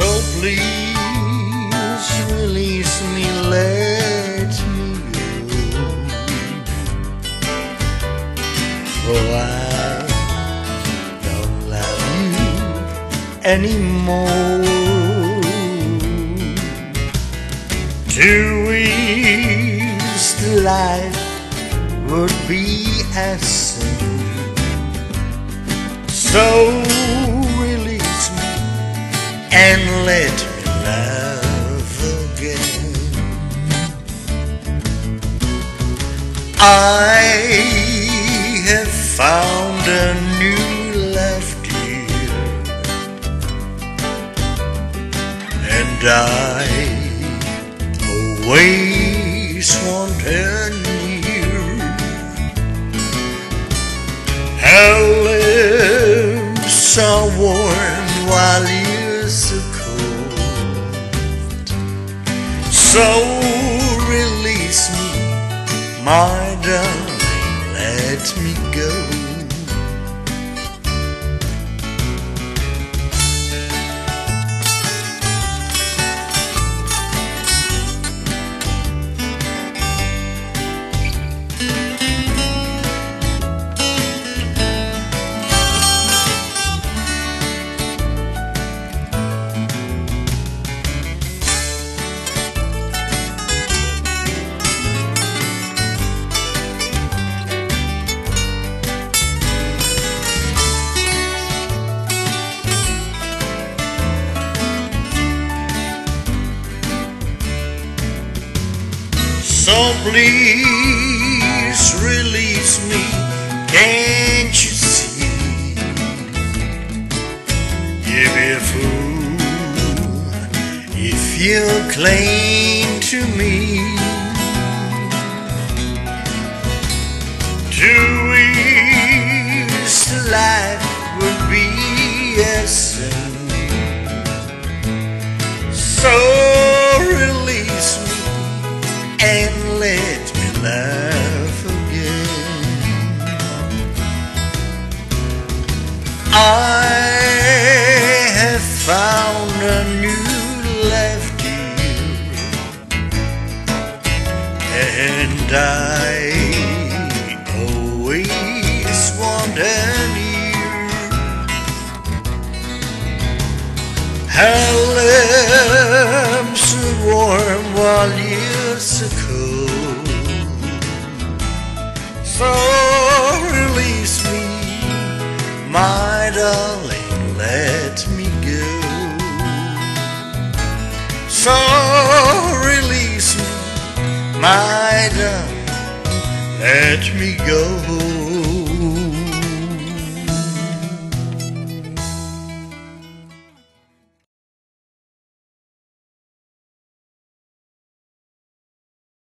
So please release me, let me go. For I don't love you anymore. To waste life would be a sin. So I have found a new love, dear, and I always want her near. Her lips are warm while you're cold. So release me, my darling, let me go. So please release me, can't you see? You be a fool if you cling to me. To laugh again. I have found a new life, dear, and I always want an ear. My darling, let me go.